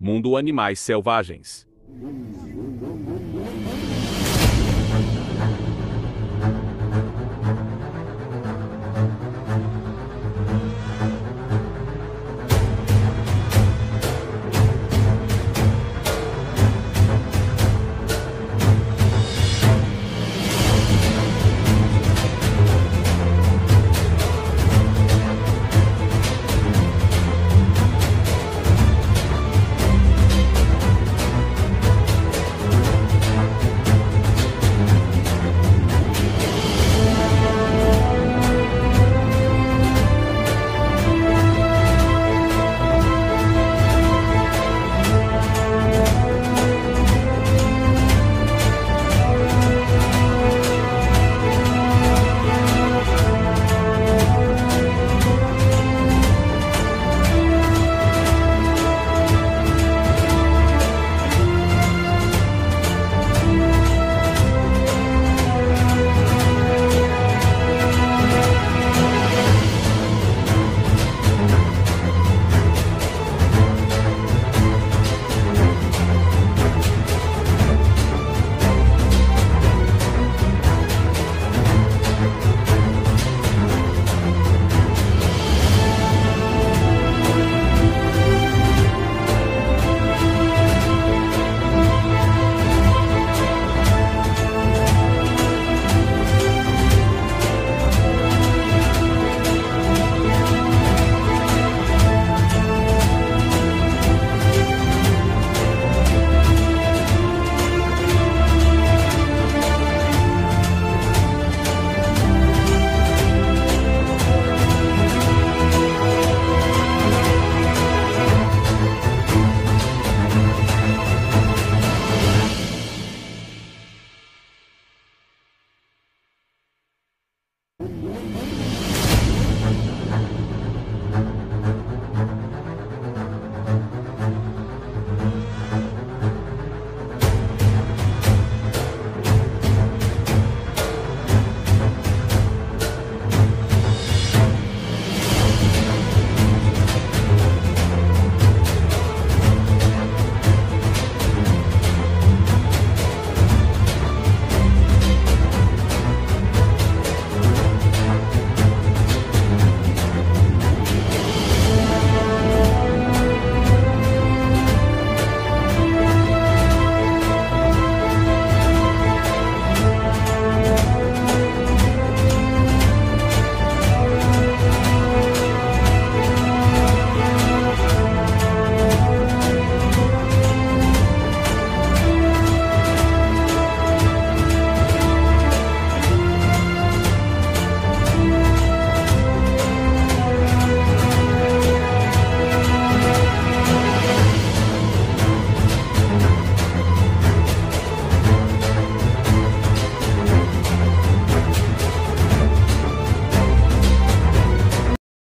Mundo Animais Selvagens.